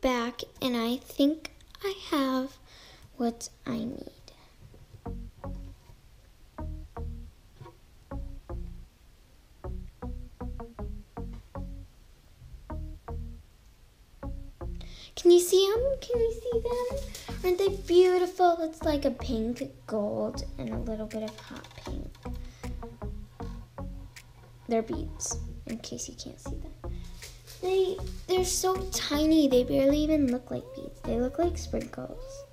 back and I think I have what I need. Can you see them? Can you see them? Aren't they beautiful? It's like a pink, gold, and a little bit of hot pink. They're beads, in case you can't see them. They they're so tiny. They barely even look like beads. They look like sprinkles.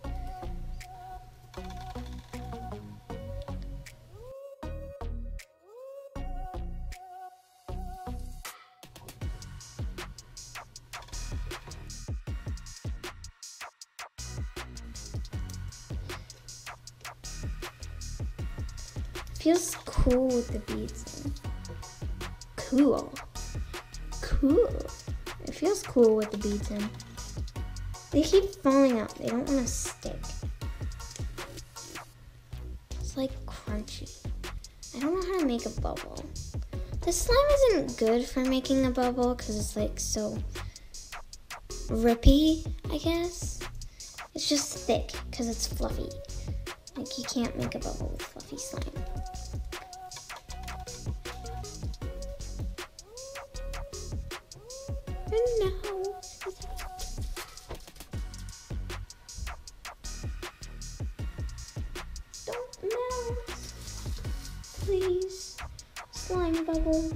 Feels cool with the beads. Cool. Cool. It feels cool with the beads in. They keep falling out. They don't want to stick. It's like crunchy. I don't know how to make a bubble. The slime isn't good for making a bubble because it's like so rippy, I guess. It's just thick because it's fluffy. Like you can't make a bubble with fluffy slime. And now, don't melt. Please, slime bubble,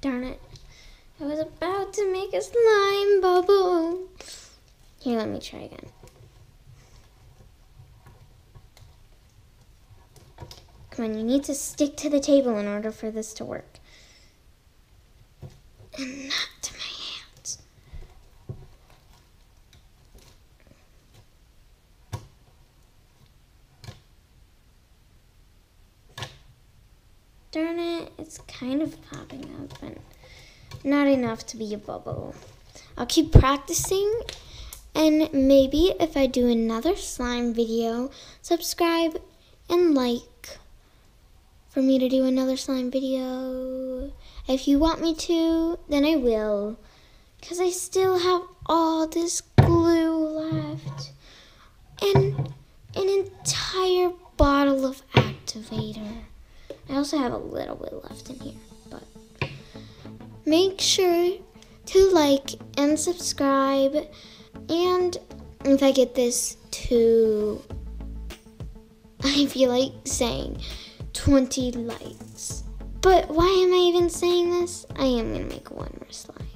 Darn it. I was about to make a slime bubble. Here, let me try again. Come on, you need to stick to the table in order for this to work. And not to my hands. Darn it, it's kind of popping up, but not enough to be a bubble. I'll keep practicing, and maybe if I do another slime video, subscribe and like for me to do another slime video. If you want me to, then I will, because I still have all this glue left and an entire bottle of activator. I also have a little bit left in here, but make sure to like and subscribe. And if I get this to, I feel like saying 20 likes. But why am I even saying this? I am gonna make one more slime.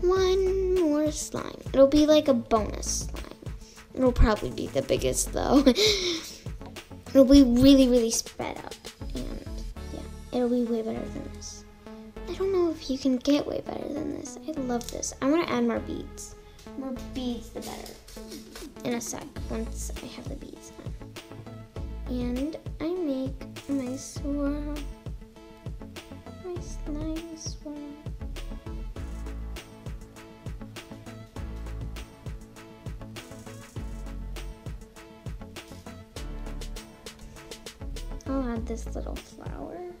One more slime. It'll be like a bonus slime. It'll probably be the biggest though. It'll be really, really spread out. It'll be way better than this. I don't know if you can get way better than this. I love this. I want to add more beads. More beads, the better. In a sec, once I have the beads on. And I make my swirl. My slime swirl. I'll add this little flower.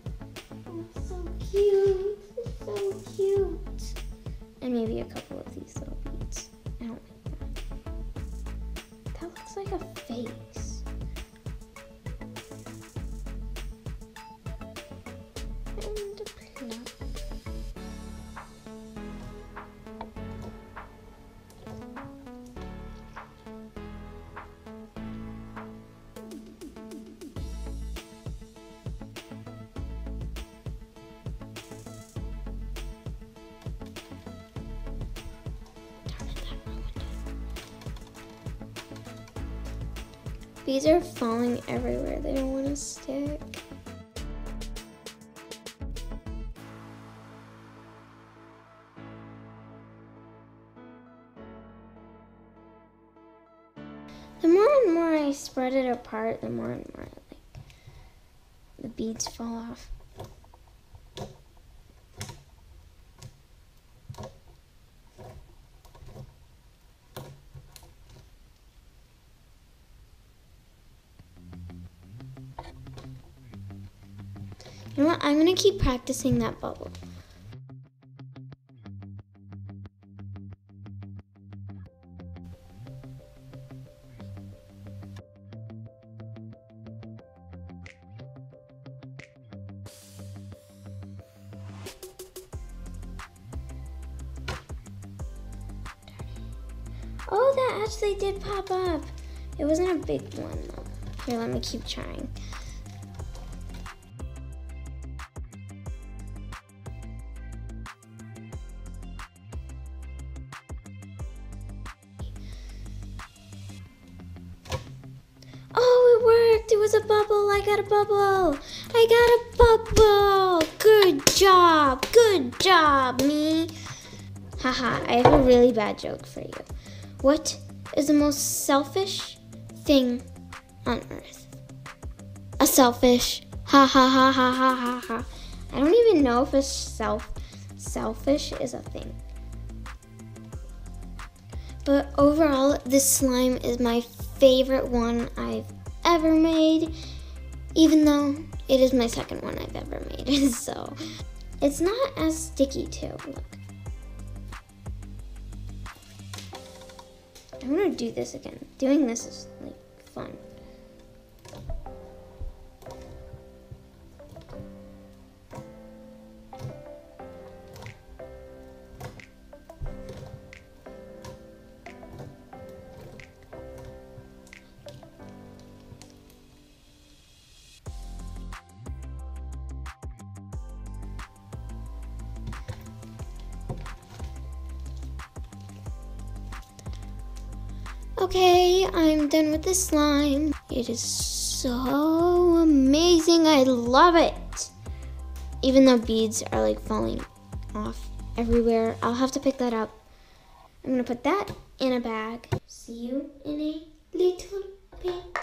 Cute. It's so cute. And maybe a couple of these little beads. I don't like that. That looks like a face. Bees are falling everywhere. They don't want to stick. The more and more I spread it apart, the more and more like the beads fall off. You know what? I'm gonna keep practicing that bubble. Oh, that actually did pop up. It wasn't a big one though. Here, let me keep trying. Got a bubble. I got a bubble. Good job. Good job, me. Haha, I have a really bad joke for you. What is the most selfish thing on earth? A selfish. Ha ha ha ha ha ha ha. I don't even know if a self selfish is a thing. But overall, this slime is my favorite one I've ever made, even though it is my second one I've ever made. so it's not as sticky too. Look. I'm gonna do this again. Doing this is like fun. Okay, I'm done with the slime. It is so amazing. I love it. Even though beads are like falling off everywhere, I'll have to pick that up. I'm gonna put that in a bag. See you in a little bit.